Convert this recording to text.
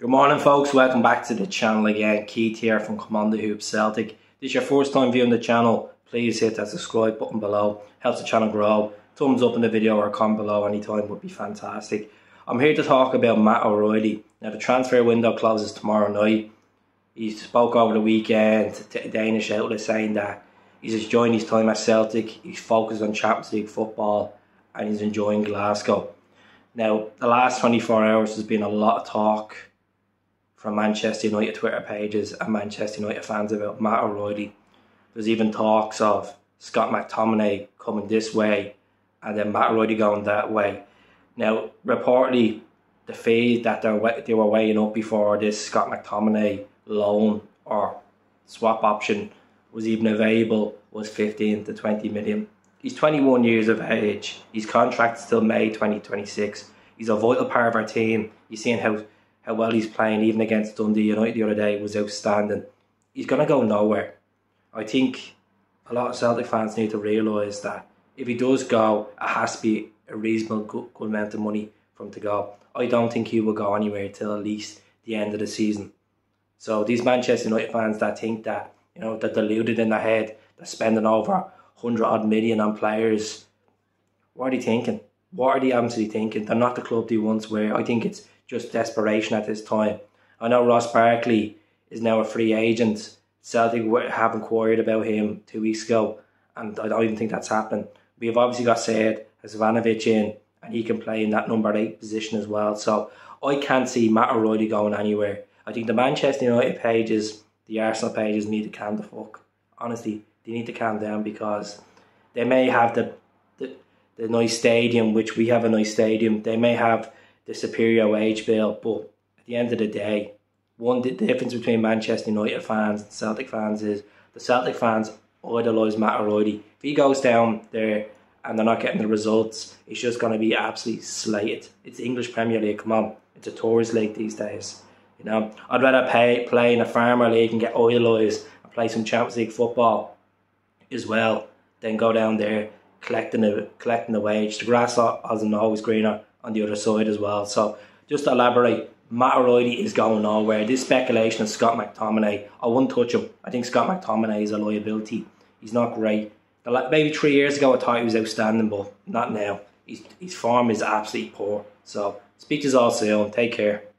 Good morning, folks. Welcome back to the channel again. Keith here from Cmon The Hoops Celtic. If This is your first time viewing the channel. Please hit that subscribe button below. Helps the channel grow. Thumbs up in the video or comment below anytime would be fantastic. I'm here to talk about Matt O'Riley. Now, the transfer window closes tomorrow night. He spoke over the weekend to a Danish outlet saying that he's enjoying his time at Celtic. He's focused on Champions League football and he's enjoying Glasgow. Now, the last 24 hours has been a lot of talk from Manchester United Twitter pages and Manchester United fans about Matt O'Riley. There's even talks of Scott McTominay coming this way and then Matt O'Riley going that way. Now, reportedly, the fee that they were weighing up before this Scott McTominay loan or swap option was even available was 15 to 20 million. He's 21 years of age. His contract is till May 2026. He's a vital part of our team. You're seeing how how well he's playing, even against Dundee United the other day, was outstanding. He's going to go nowhere. I think a lot of Celtic fans need to realise that if he does go, it has to be a reasonable good, good amount of money for him to go. I don't think he will go anywhere till at least the end of the season. So these Manchester United fans that think that you know they're deluded in their head, they're spending over hundred odd million on players. What are they thinking? What are they absolutely thinking? They're not the club they once were. I think it's just desperation at this time. I know Ross Barkley is now a free agent. Celtic have inquired about him two weeks ago, and I don't even think that's happening. We have obviously got Sead Haksabanovic in, and he can play in that number eight position as well. So I can't see Matt O'Riley going anywhere. I think the Manchester United pages, the Arsenal pages need to calm the fuck. Honestly, they need to calm down because they may have the the, the nice stadium, which we have a nice stadium. They may have the superior wage bill. But at the end of the day, one the difference between Manchester United fans and Celtic fans is the Celtic fans idolise Matt O'Riley. If he goes down there and they're not getting the results, it's just going to be absolutely slated. It's English Premier League. Come on, it's a tourist league these days. You know, I'd rather pay, play in a farmer league and get oilised and play some Champions League football as well than go down there collecting the collecting the wage. The grass isn't always greener on the other side as well. So just to elaborate, Matt O'Riley is going nowhere. This speculation of Scott McTominay, I wouldn't touch him. I think Scott McTominay is a liability. He's not great. Maybe three years ago I thought he was outstanding, but not now. His, his form is absolutely poor. So speak to us all soon. Take care.